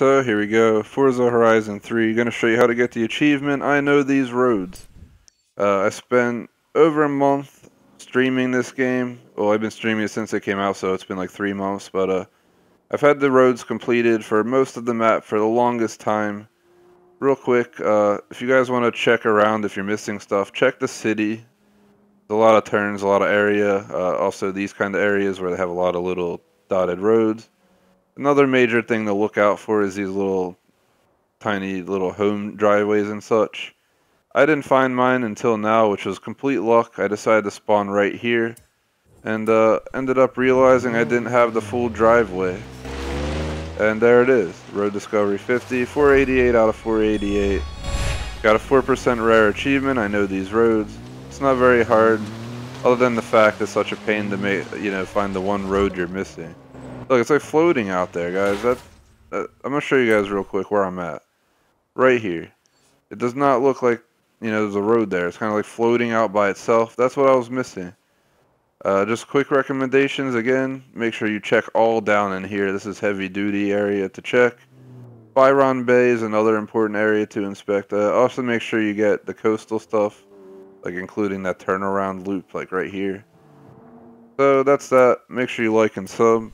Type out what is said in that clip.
So here we go, Forza Horizon 3, gonna show you how to get the achievement, I know these roads. Uh, I spent over a month streaming this game, well I've been streaming it since it came out so it's been like three months, but uh, I've had the roads completed for most of the map for the longest time. Real quick, uh, if you guys want to check around if you're missing stuff, check the city. There's a lot of turns, a lot of area, uh, also these kind of areas where they have a lot of little dotted roads. Another major thing to look out for is these little tiny little home driveways and such. I didn't find mine until now, which was complete luck. I decided to spawn right here and uh, ended up realizing I didn't have the full driveway. And there it is, Road Discovery 50, 488 out of 488. Got a 4% rare achievement, I know these roads. It's not very hard, other than the fact it's such a pain to make, you know, find the one road you're missing. Look, it's like floating out there, guys. That, that, I'm gonna show you guys real quick where I'm at. Right here. It does not look like, you know, there's a road there. It's kind of like floating out by itself. That's what I was missing. Uh, just quick recommendations again. Make sure you check all down in here. This is heavy duty area to check. Byron Bay is another important area to inspect. Uh, also make sure you get the coastal stuff, like including that turnaround loop, like right here. So that's that. Make sure you like and sub.